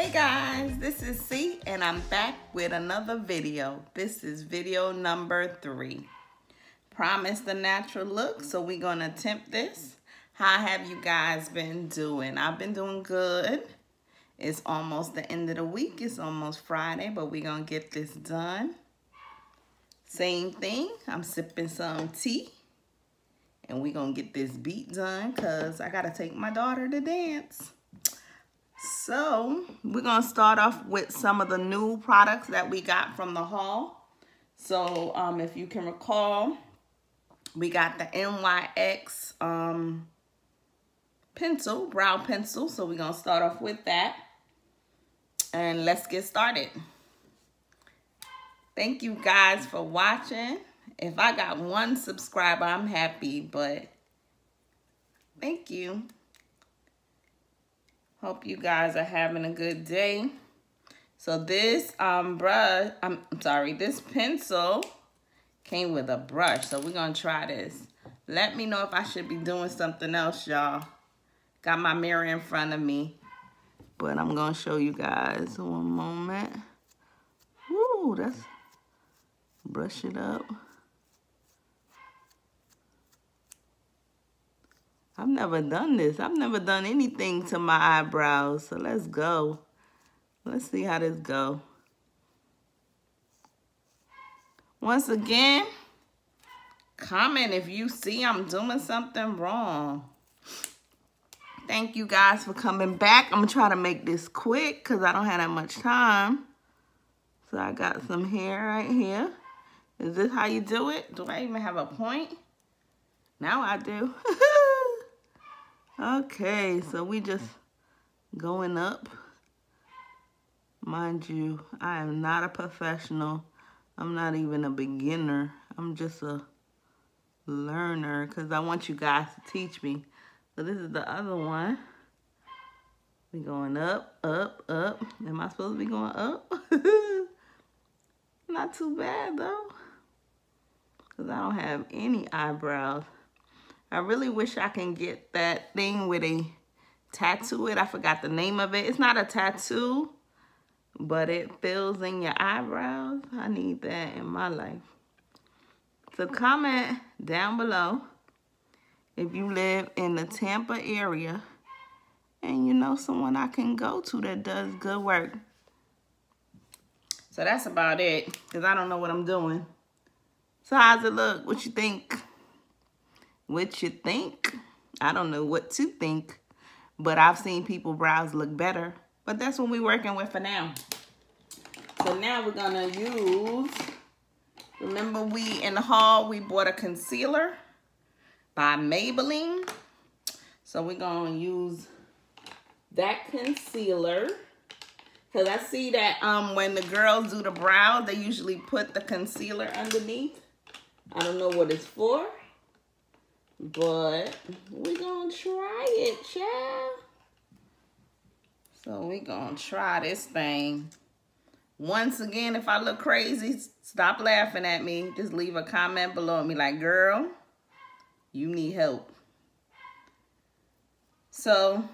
Hey guys, this is Cee and I'm back with another video. This is video number three. Promise the natural look, so we're gonna attempt this. How have you guys been doing? I've been doing good. It's almost the end of the week. It's almost Friday, but we're gonna get this done. Same thing, I'm sipping some tea. And we're gonna get this beat done because I gotta take my daughter to dance. So we're gonna start off with some of the new products that we got from the haul. So um, if you can recall, we got the NYX um, pencil, brow pencil. So we're gonna start off with that. And let's get started. Thank you guys for watching. If I got one subscriber, I'm happy, but thank you. Hope you guys are having a good day. So this um brush, I'm sorry, this pencil came with a brush. So we're gonna try this. Let me know if I should be doing something else, y'all. Got my mirror in front of me. But I'm gonna show you guys one moment. Woo, that's brush it up. I've never done this. I've never done anything to my eyebrows. So let's go. Let's see how this go. Once again, comment if you see I'm doing something wrong. Thank you guys for coming back. I'm going to try to make this quick because I don't have that much time. So I got some hair right here. Is this how you do it? Do I even have a point? Now I do. Okay, so we just going up. Mind you, I am not a professional. I'm not even a beginner. I'm just a learner because I want you guys to teach me. So this is the other one. We going up, up, up. Am I supposed to be going up? not too bad though. Because I don't have any eyebrows. I really wish I can get that thing with a tattoo it. I forgot the name of it. It's not a tattoo, but it fills in your eyebrows. I need that in my life. So comment down below if you live in the Tampa area and you know someone I can go to that does good work. So that's about it because I don't know what I'm doing. So how's it look? What you think? What you think. I don't know what to think, but I've seen people brows look better. But that's what we're working with for now. So now we're gonna use, remember we in the haul, we bought a concealer by Maybelline. So we're gonna use that concealer. Cause I see that um when the girls do the brows, they usually put the concealer underneath. I don't know what it's for. But we gonna try it, child. So we gonna try this thing. Once again, if I look crazy, stop laughing at me. Just leave a comment below me like, girl, you need help. So,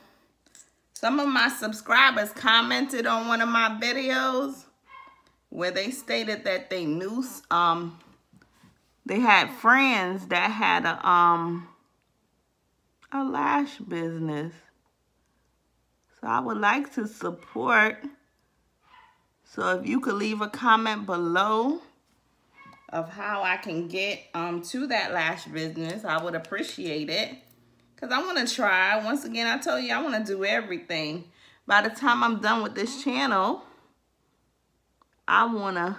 some of my subscribers commented on one of my videos where they stated that they knew um, they had friends that had a um a lash business. So I would like to support. So if you could leave a comment below of how I can get um to that lash business, I would appreciate it. Because I want to try. Once again, I told you I want to do everything. By the time I'm done with this channel, I want to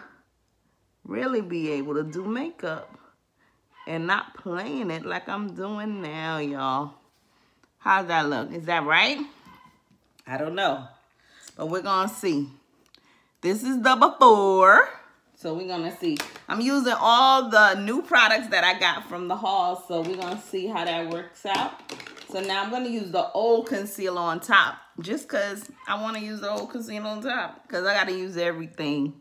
really be able to do makeup and not playing it like I'm doing now, y'all. How's that look? Is that right? I don't know. But we're to see. This is the before. So we're to see. I'm using all the new products that I got from the haul. So we're to see how that works out. So now I'm to use the old concealer on top. Just because I want to use the old concealer on top. Because I got to use everything.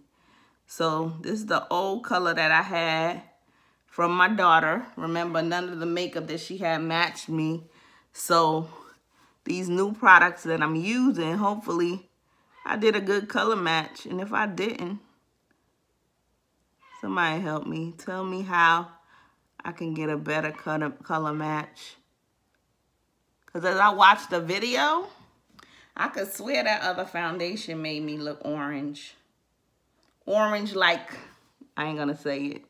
So this is the old color that I had from my daughter. Remember, none of the makeup that she had matched me. So these new products that I'm using, hopefully I did a good color match. And if I didn't, somebody help me. Tell me how I can get a better color, color match. Because as I watched the video, I could swear that other foundation made me look orange. Orange like, I ain't to say it.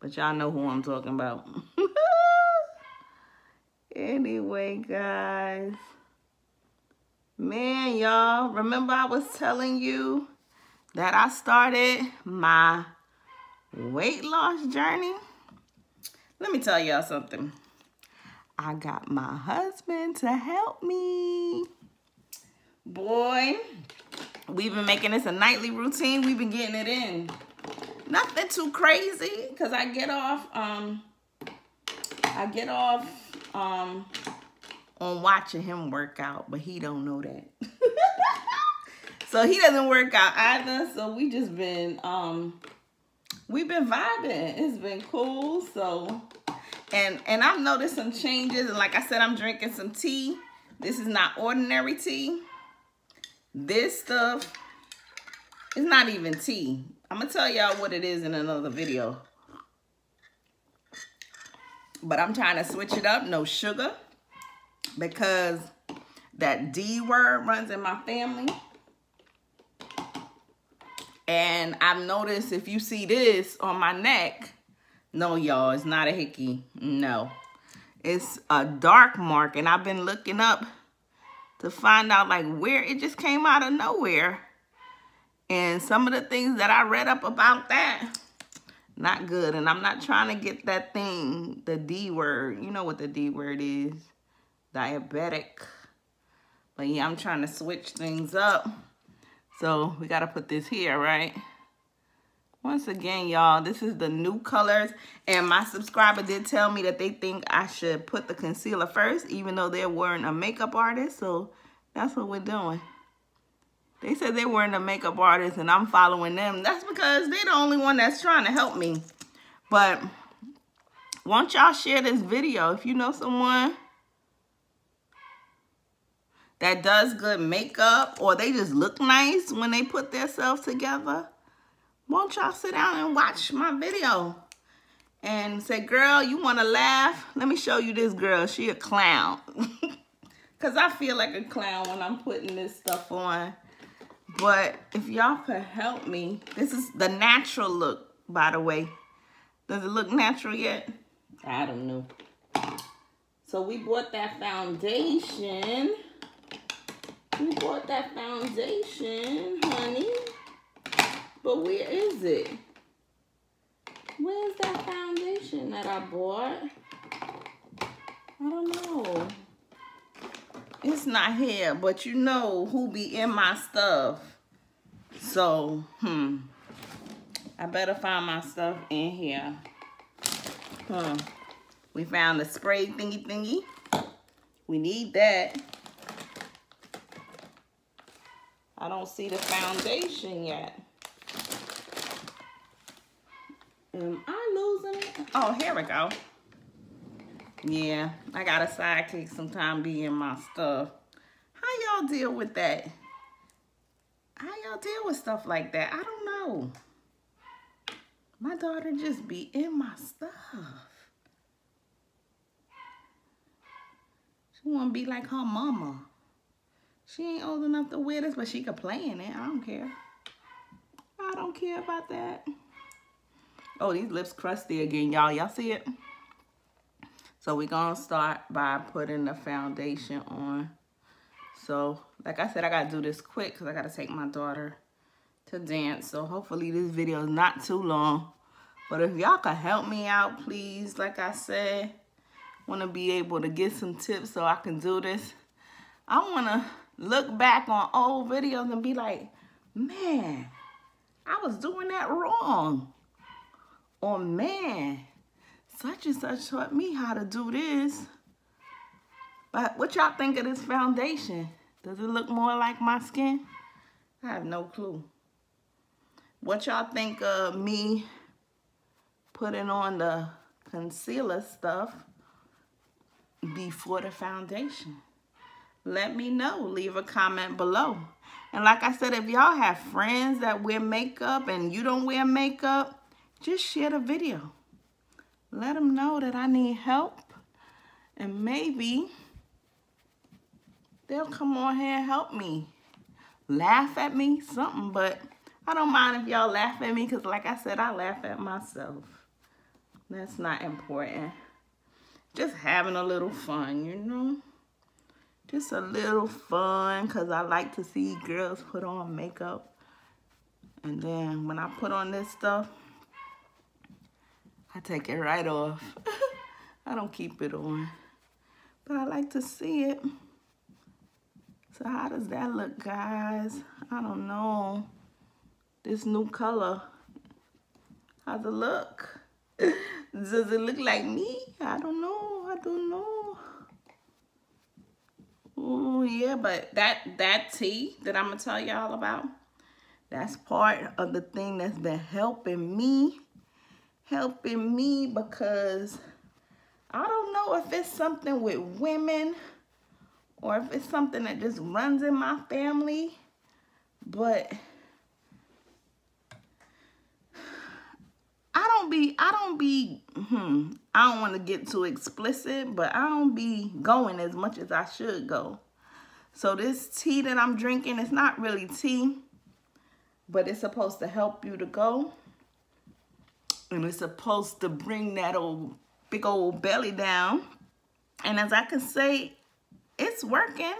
But y'all know who I'm talking about. anyway, guys. Man, y'all, remember I was telling you that I started my weight loss journey? Let me tell y'all something. I got my husband to help me. Boy, we've been making this a nightly routine. We've been getting it in. Nothing too crazy because I get off, um, I get off um, on watching him work out, but he don't know that. so he doesn't work out either. So we just been, um, we've been vibing. It's been cool. So, and, and I've noticed some changes. And like I said, I'm drinking some tea. This is not ordinary tea. This stuff is not even tea. I'm going to tell y'all what it is in another video. But I'm trying to switch it up. No sugar. Because that D word runs in my family. And I've noticed if you see this on my neck, no, y'all, it's not a hickey. No. It's a dark mark. And I've been looking up to find out like where it just came out of nowhere. And some of the things that I read up about that, not good. And I'm not trying to get that thing, the D word. You know what the D word is. Diabetic. But yeah, I'm trying to switch things up. So we got to put this here, right? Once again, y'all, this is the new colors. And my subscriber did tell me that they think I should put the concealer first, even though they weren't a makeup artist. So that's what we're doing. They said they weren't a makeup artist and I'm following them. That's because they're the only one that's trying to help me. But won't y'all share this video if you know someone that does good makeup or they just look nice when they put themselves together. Won't y'all sit down and watch my video and say, girl, you want to laugh? Let me show you this girl. She a clown. Because I feel like a clown when I'm putting this stuff on. But if y'all could help me, this is the natural look, by the way. Does it look natural yet? I don't know. So we bought that foundation. We bought that foundation, honey. But where is it? Where's that foundation that I bought? I don't know. It's not here, but you know who be in my stuff. So, hmm. I better find my stuff in here. Hmm. We found the spray thingy thingy. We need that. I don't see the foundation yet. Am I losing it? Oh, here we go. Yeah, I got a sidekick sometime be in my stuff. How y'all deal with that? How y'all deal with stuff like that? I don't know. My daughter just be in my stuff. She want to be like her mama. She ain't old enough to wear this, but she could play in it. I don't care. I don't care about that. Oh, these lips crusty again, y'all. Y'all see it? So we're going to start by putting the foundation on. So, like I said, I got to do this quick because I got to take my daughter to dance. So, hopefully this video is not too long. But if y'all could help me out, please, like I said, want to be able to get some tips so I can do this. I want to look back on old videos and be like, man, I was doing that wrong. Or, man, such and such taught me how to do this. But what y'all think of this foundation? Does it look more like my skin? I have no clue. What y'all think of me putting on the concealer stuff before the foundation? let me know. Leave a comment below. And like I said, if y'all have friends that wear makeup and you don't wear makeup, just share the video. Let them know that I need help. And maybe they'll come on here and help me. Laugh at me, something. But I don't mind if y'all laugh at me because like I said, I laugh at myself. That's not important. Just having a little fun, you know? just a little fun because I like to see girls put on makeup. And then when I put on this stuff, I take it right off. I don't keep it on. But I like to see it. So how does that look, guys? I don't know. This new color. How's it look? Does it look like me? I don't know. I don't know. Oh yeah, but that that tea that I'm gonna tell y'all about, that's part of the thing that's been helping me, helping me because I don't know if it's something with women or if it's something that just runs in my family, but I don't be, I don't be, hmm, I don't want to get too explicit, but I don't be going as much as I should go. So this tea that I'm drinking, it's not really tea, but it's supposed to help you to go. And it's supposed to bring that old, big old belly down. And as I can say, it's working.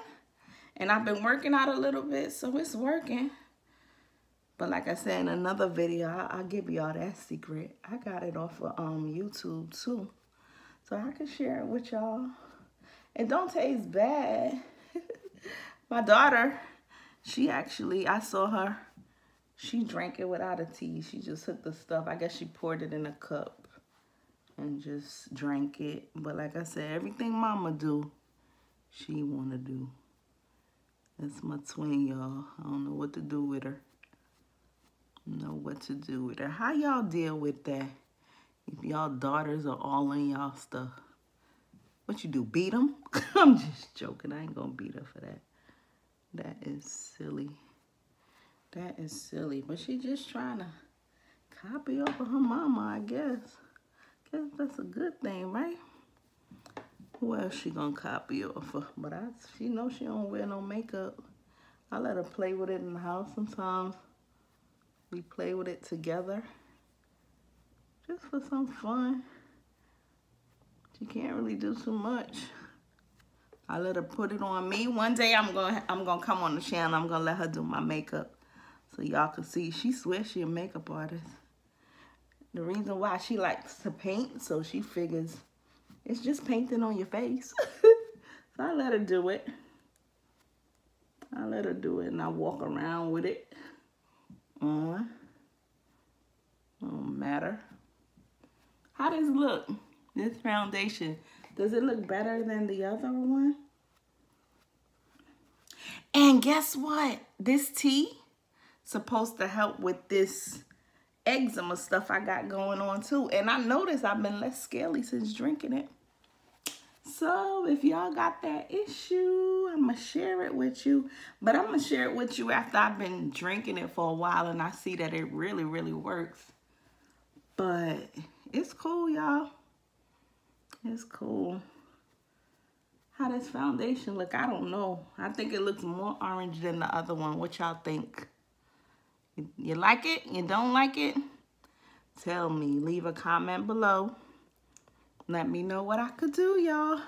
And I've been working out a little bit, so it's working. But like I said in another video, I, will give y'all that secret. I got it off of um, YouTube too. So I can share it with y'all. It don't taste bad. My daughter, she actually, I saw her, she drank it without a tea. She just took the stuff, I guess she poured it in a cup and just drank it. But like I said, everything mama do, she want to do. That's my twin, y'all. I don't know what to do with her know what to do with her. How y'all deal with that? If y'all daughters are all in y'all stuff. What you do, beat them? I'm just joking. I ain't gonna beat her for that. That is silly. That is silly. But she just trying to copy off of her mama, I guess. Guess that's a good thing, right? Who else she gonna copy off of? But I, she know she don't wear no makeup. I let her play with it in the house sometimes. We play with it together just for some fun. She can't really do too much. I let her put it on me. One day I'm gonna I'm gonna come on the channel. I'm gonna let her do my makeup so y'all can see. She swears she a makeup artist. The reason why she likes to paint, so she figures it's just painting on your face. so I let her do it. I let her do it and I walk around with it on. Don't matter. How does it look? This foundation. Does it look better than the other one? And guess what? This tea supposed to help with this eczema stuff I got going on too. And I noticed I've been less scaly since drinking it. So if y'all got that issue, I'm going to share it with you. But I'm going to share it with you after I've been drinking it for a while and I see that it really, really works. But it's cool, y'all. It's cool. How does foundation look, I don't know. I think it looks more orange than the other one. What y'all think? You like it? You don't like it? Tell me. Leave a comment below. Let me know what I could do, y'all.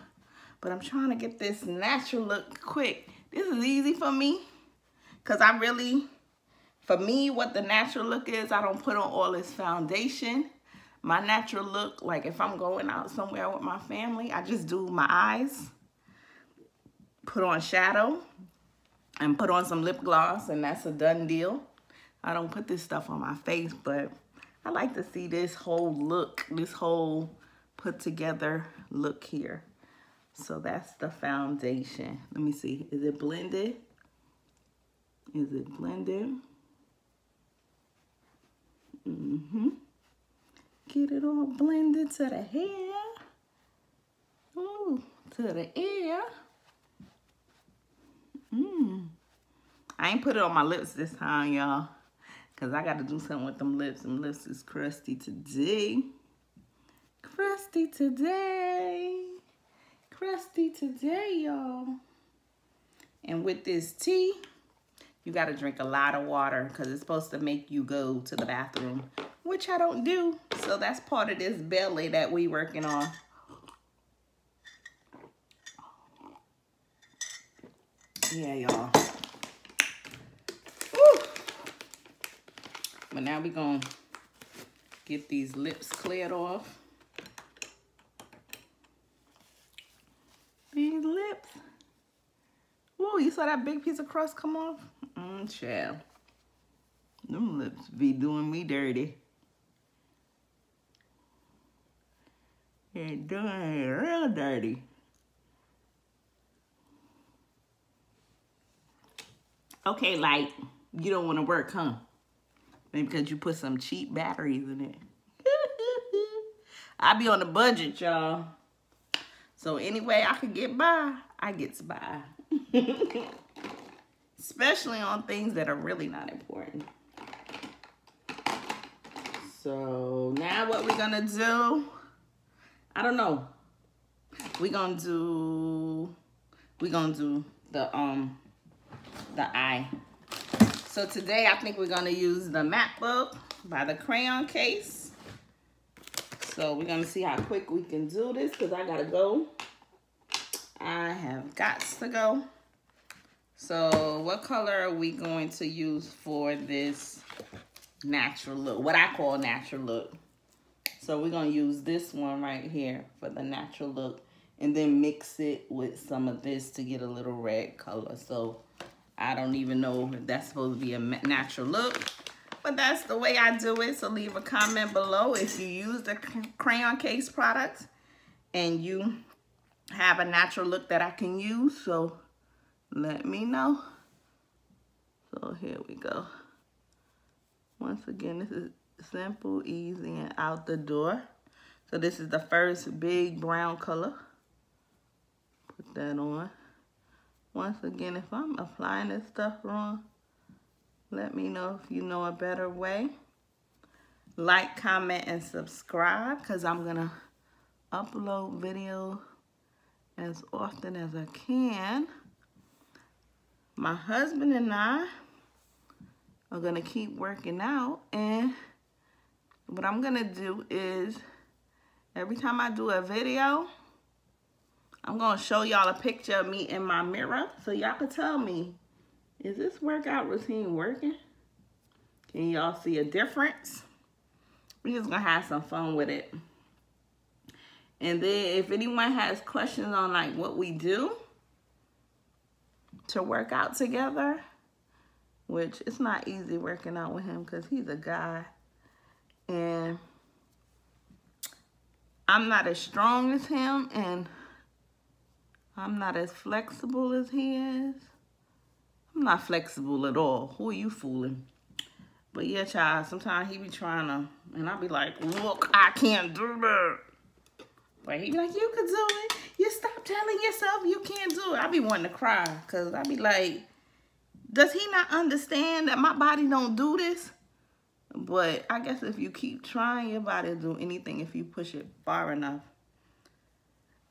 But I'm trying to get this natural look quick. This is easy for me. Because I really, for me, what the natural look is, I don't put on all this foundation. My natural look, like if I'm going out somewhere with my family, I just do my eyes, put on shadow, and put on some lip gloss, and that's a done deal. I don't put this stuff on my face, but I like to see this whole look, this whole put together look here. So that's the foundation. Let me see. Is it blended? Is it blended? Mm-hmm. Get it all blended to the hair. Ooh, to the ear. Mmm. I ain't put it on my lips this time, y'all. Because I got to do something with them lips. Them lips is crusty today. Crusty today. Crusty today, y'all. And with this tea, you got to drink a lot of water because it's supposed to make you go to the bathroom, which I don't do. So that's part of this belly that we working on. Yeah, y'all. But now we're going to get these lips cleared off. These lips. Whoa, you saw that big piece of crust come off? Mmm, child. Them lips be doing me dirty. They're doing it real dirty. Okay, like, you don't want to work, huh? Maybe because you put some cheap batteries in it. I be on a budget, y'all. So any way I can get by, I get by. Especially on things that are really not important. So now what we're gonna do, I don't know. We're gonna do, we're gonna do the, um, the eye. So today I think we're gonna use the map book by the Crayon Case. So we're gonna see how quick we can do this because I gotta go. I have got to go. So what color are we going to use for this natural look? What I call natural look. So we're gonna use this one right here for the natural look and then mix it with some of this to get a little red color. So I don't even know if that's supposed to be a natural look, but that's the way I do it. So leave a comment below if you use the Crayon Case products and you have a natural look that I can use. So let me know. So here we go. Once again, this is simple, easy, and out the door. So this is the first big brown color. Put that on. Once again, if I'm applying this stuff wrong, let me know if you know a better way. Like, comment, and subscribe because I'm going to upload videos as often as I can. My husband and I are going to keep working out and what I'm going to do is every time I do a video, I'm going to show y'all a picture of me in my mirror so y'all can tell me, is this workout routine working? Can y'all see a difference? We're just going to have some fun with it. And then if anyone has questions on like what we do to work out together, which it's not easy working out with him because he's a guy. And I'm not as strong as him and I'm not as flexible as he is. I'm not flexible at all. Who are you fooling? But yeah, child, sometimes he be trying to, and I be like, look, I can't do that. But he be like, you could do it. You stop telling yourself you can't do it. I be wanting to cry because I be like, does he not understand that my body don't do this? But I guess if you keep trying, your body do anything if you push it far enough.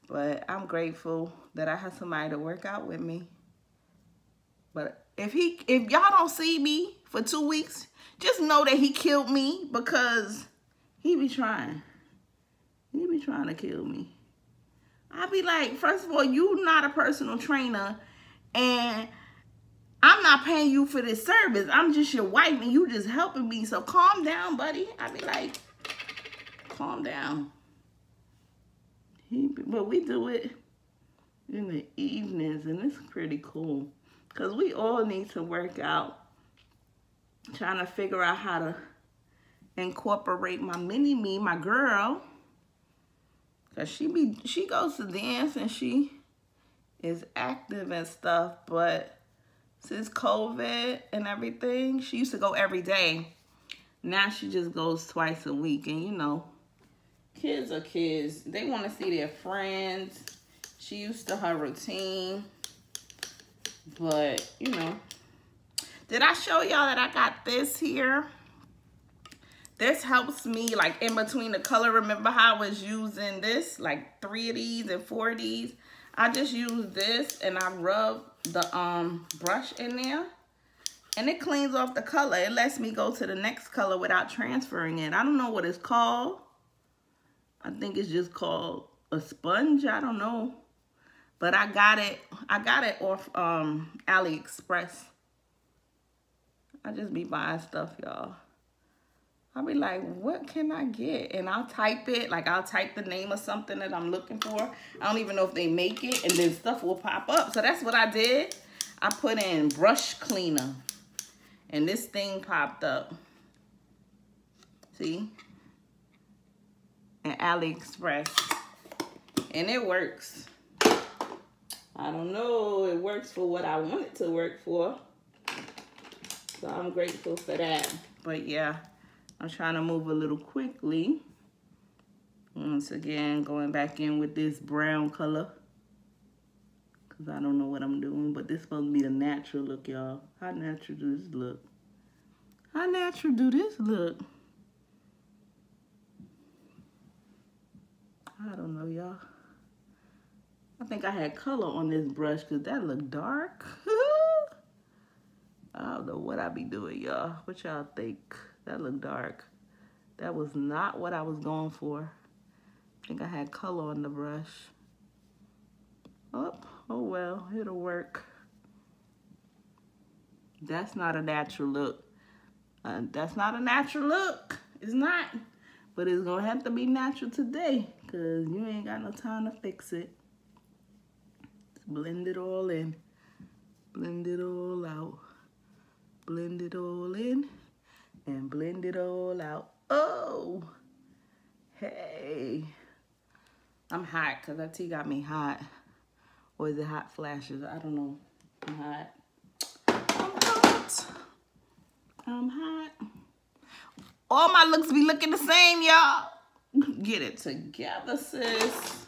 But I'm grateful that I have somebody to work out with me. But if he, if y'all don't see me for two weeks, just know that he killed me because he be trying. He be trying to kill me. I be like, first of all, you not a personal trainer and I'm not paying you for this service. I'm just your wife and you just helping me. So calm down, buddy. I be like, calm down. He, but we do it in the evenings and it's pretty cool. Because we all need to work out trying to figure out how to incorporate my mini me my girl. Because she be she goes to dance and she is active and stuff but since covid and everything she used to go every day. Now she just goes twice a week and you know kids are kids they want to see their friends she used to her routine. But, you know, Did I show y'all that I got this here? This helps me like in between the color. Remember how I was using this, like three of these and four of these? I just use this and I rub the um brush in there and it cleans off the color. It lets me go to the next color without transferring it. I don't know what it's called. I think it's just called a sponge. I don't know. But I got it. I got it off um, AliExpress. I just be buying stuff, y'all. I'll be like, what can I get? And I'll type it. Like, I'll type the name of something that I'm looking for. I don't even know if they make it. And then stuff will pop up. So that's what I did. I put in brush cleaner. And this thing popped up. See? And AliExpress. And it works. I don't know. It works for what I want it to work for. So I'm grateful for that. But yeah, I'm trying to move a little quickly. Once again, going back in with this brown color. Because I don't know what I'm doing. But this supposed to be the natural look, y'all. How natural do this look? How natural do this look? I don't know, y'all. I think I had color on this brush because that looked dark. I don't know what I be doing, y'all. What y'all think? That looked dark. That was not what I was going for. I think I had color on the brush. Oh, oh well, it'll work. That's not a natural look. Uh, that's not a natural look. It's not. But it's going to have to be natural today because you ain't got no time to fix it. Just blend it all in. Blend it all out. Blend it all in and blend it all out. Oh, hey. I'm hot because that tea got me hot. Or is it hot flashes? I don't know. I'm hot. I'm hot. I'm hot. All my looks be looking the same, y'all. Get it together, sis.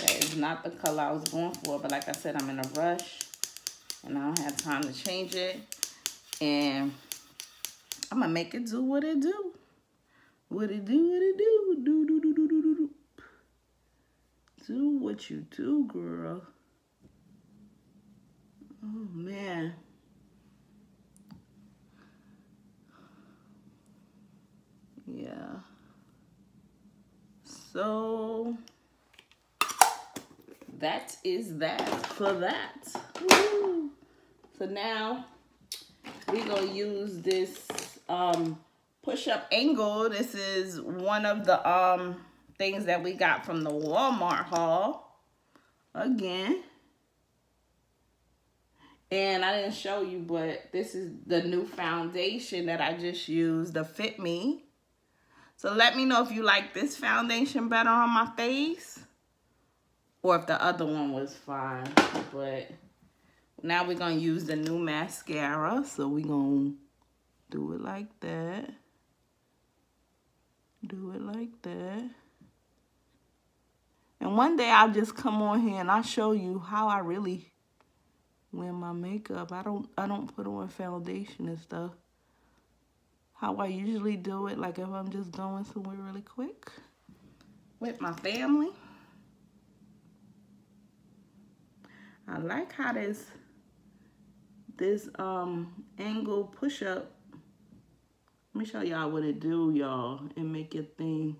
That is not the color I was going for, but like I said, I'm in a rush. And I don't have time to change it. And I'm to make it do what it do. What it do, what it do. Do, do, do, do, do, do, do. Do what you do, girl. Oh, man. Yeah. So that is that for that. Woo. So now we're going to use this um, push-up angle. This is one of the um, things that we got from the Walmart haul. Again. And I didn't show you, but this is the new foundation that I just used, the Fit Me. So let me know if you like this foundation better on my face. Or if the other one was fine. But now we're going to use the new mascara. So we're going to do it like that. Do it like that. And one day I'll just come on here and I'll show you how I really wear my makeup. I don't I don't put on foundation and stuff how I usually do it, like if I'm just going somewhere really quick with my family. I like how this this um angle push up let me show y'all what it do y'all and make your thing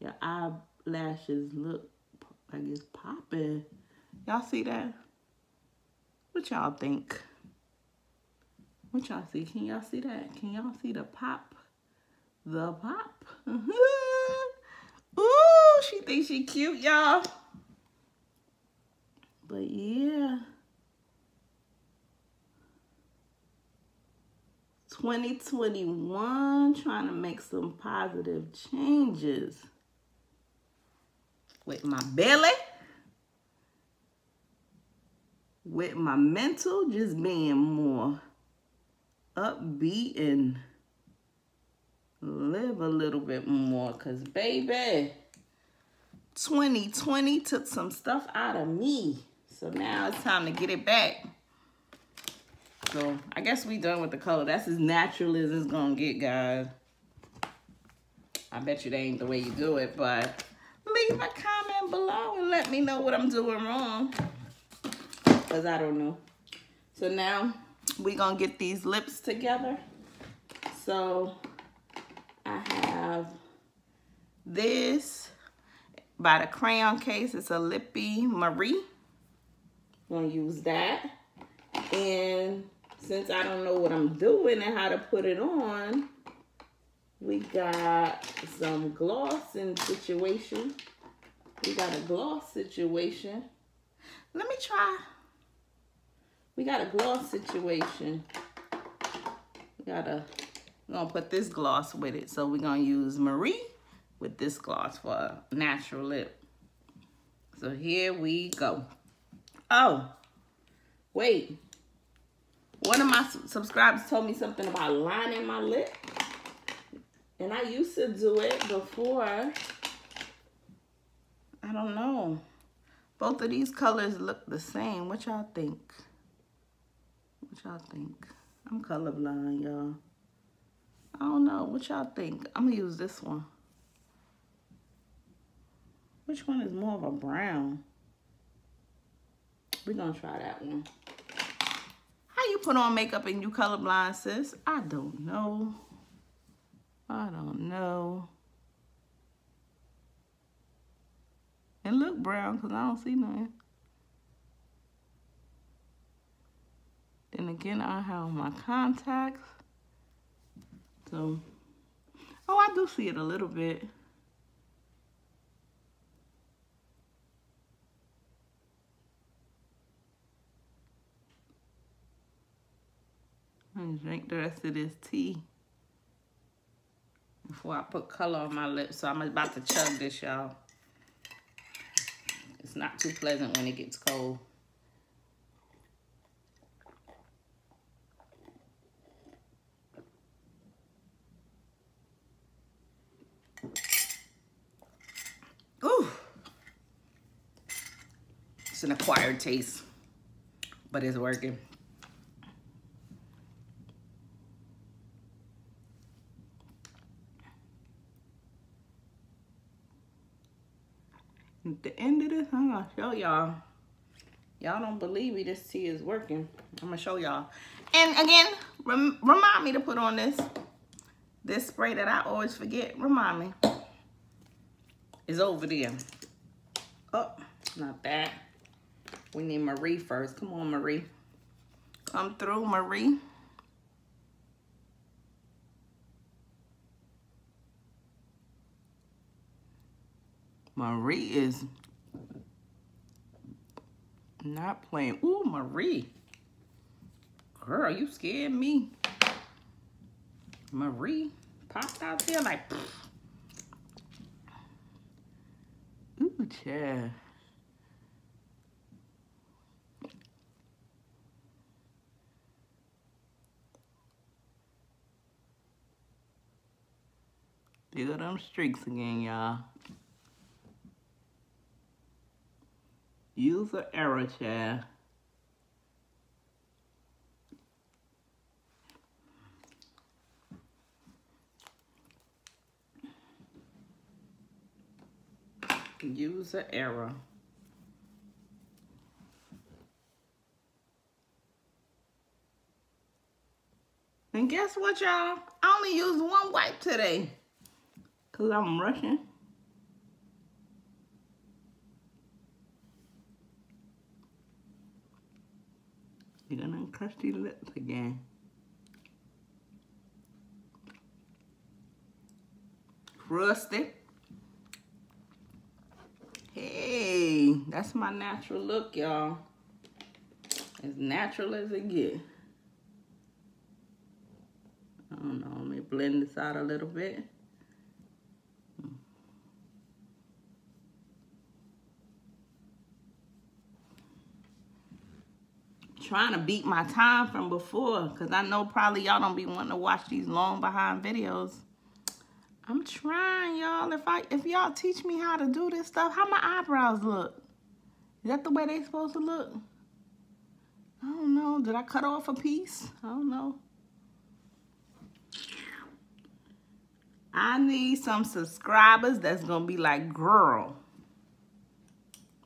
your eyelashes look like it's popping. Y'all see that? What y'all think what y'all see? Can y'all see that? Can y'all see the pop? The pop? Ooh, she thinks she cute, y'all. But yeah. 2021, trying to make some positive changes with my belly, with my mental, just being more upbeat and live a little bit more. Because, baby, 2020 took some stuff out of me. So now it's time to get it back. So I guess we done with the color. That's as natural as it's gonna get, guys. I bet you that ain't the way you do it, but leave a comment below and let me know what I'm doing wrong. Because I don't know. So now we gonna get these lips together. So I have this by the Crayon Case. It's a Lippy Marie. I'm Gonna use that. And since I don't know what I'm doing and how to put it on, we got some gloss in situation. We got a gloss situation. Let me try. We got a gloss situation. We got a, we're gonna put this gloss with it. So we're gonna use Marie with this gloss for a natural lip. So here we go. Oh, wait. One of my subscribers told me something about lining my lip. And I used to do it before. I don't know. Both of these colors look the same. What y'all think? What y'all think? I'm colorblind, y'all. I don't know. What y'all think? I'm going to use this one. Which one is more of a brown? We're going to try that one. How you put on makeup and you colorblind, sis? I don't know. I don't know. It look brown because I don't see nothing. Then again, I have my contacts. So, oh, I do see it a little bit. And drink the rest of this tea before I put color on my lips. So I'm about to chug this, y'all. It's not too pleasant when it gets cold. Ooh. It's an acquired taste, but it's working. At the end of this, I'm gonna show y'all. Y'all don't believe me, this tea is working. I'm gonna show y'all. And again, rem remind me to put on this, this spray that I always forget. Remind me. Is over there. Oh, not that. We need Marie first. Come on, Marie. Come through, Marie. Marie is not playing. Ooh, Marie. Girl, you scared me. Marie popped out there like, pfft. Ooh, child. Feel them streaks again, y'all. Use the error, child. User error. And guess what, y'all? I only used one wipe today. Because I'm rushing. You're gonna crusty lips again. Crusty. Hey, that's my natural look, y'all. As natural as it get. I don't know, let me blend this out a little bit. trying to beat my time from before because I know probably y'all don't be wanting to watch these long behind videos. I'm trying, y'all. If I if y'all teach me how to do this stuff, how my eyebrows look? Is that the way they supposed to look? I don't know. Did I cut off a piece? I don't know. I need some subscribers that's going to be like, girl,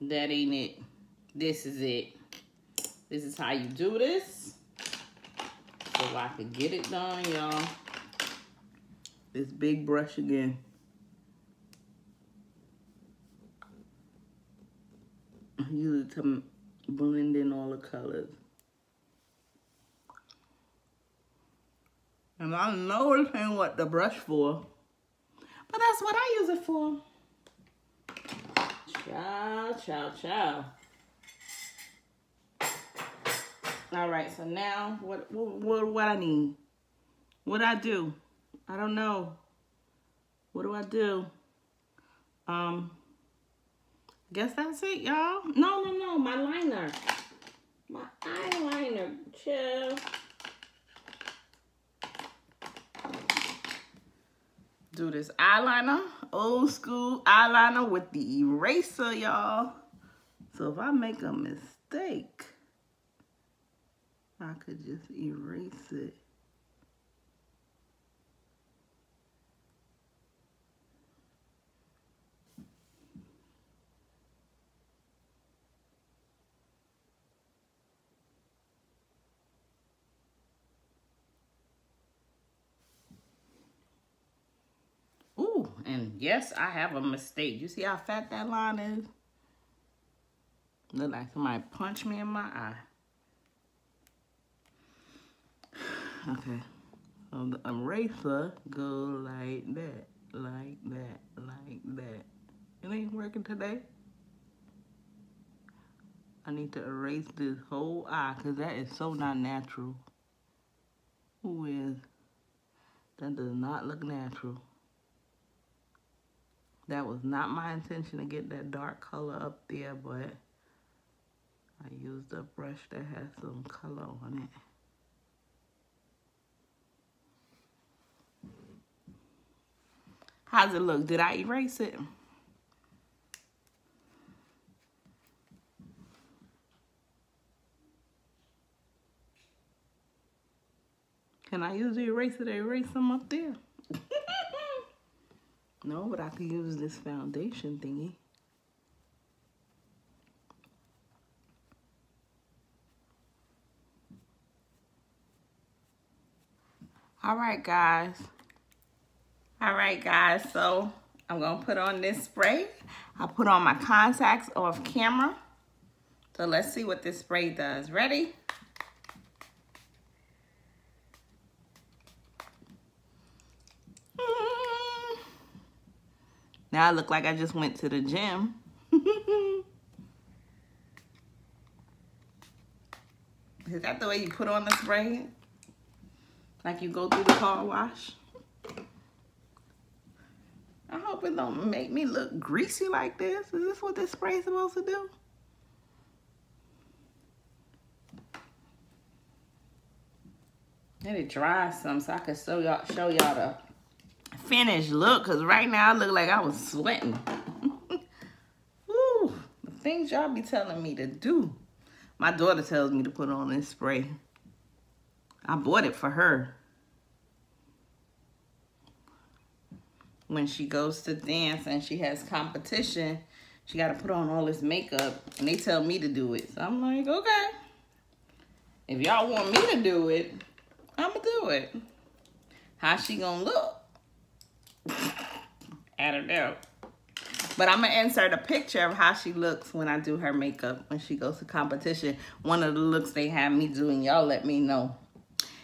that ain't it. This is it. This is how you do this. So I can get it done, y'all. This big brush again. Use it to blend in all the colors. And I know it ain't what the brush for. But that's what I use it for. Ciao, ciao, ciao. All right, so now what, what, what I need? What I do? I don't know. What do I do? Um, guess that's it, y'all. No, no, no, my liner. My eyeliner, chill. do this eyeliner, old school eyeliner with the eraser, y'all. So if I make a mistake, I could just erase it. And yes, I have a mistake. You see how fat that line is? Look like somebody punched me in my eye. Okay. So the eraser go like that, like that, like that. It ain't working today. I need to erase this whole eye because that is so not natural. Who is? That does not look natural. That was not my intention to get that dark color up there, but I used a brush that has some color on it. How's it look? Did I erase it? Can I use the eraser to erase them up there? No, but I could use this foundation thingy. All right, guys. All right, guys. So I'm to put on this spray. I put on my contacts off camera. So let's see what this spray does. Ready? Now I look like I just went to the gym. Is that the way you put on the spray? Like you go through the car wash? I hope it don't make me look greasy like this. Is this what this spray is supposed to do? Let it dry some so I can show y'all show y'all the finished look because right now I look like I was sweating. Woo, the things y'all be telling me to do. My daughter tells me to put on this spray. I bought it for her. When she goes to dance and she has competition, she got to put on all this makeup and they tell me to do it. So I'm like, okay. If y'all want me to do it, I'm going to do it. How she going to look? I don't know. But I'm going to insert a picture of how she looks when I do her makeup when she goes to competition. One of the looks they have me doing, y'all let me know.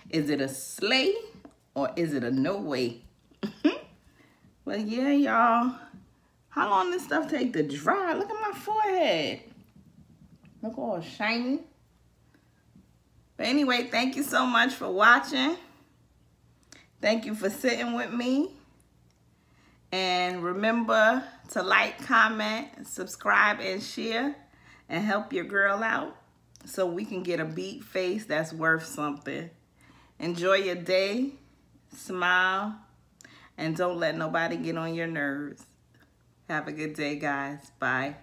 Is it a slay or is it a no way? well, yeah, y'all. How long this stuff take to dry? Look at my forehead. Look all shiny. But anyway, thank you so much for watching. Thank you for sitting with me. And remember to like, comment, subscribe, and share and help your girl out so we can get a beat face that's worth something. Enjoy your day, smile, and don't let nobody get on your nerves. Have a good day, guys. Bye.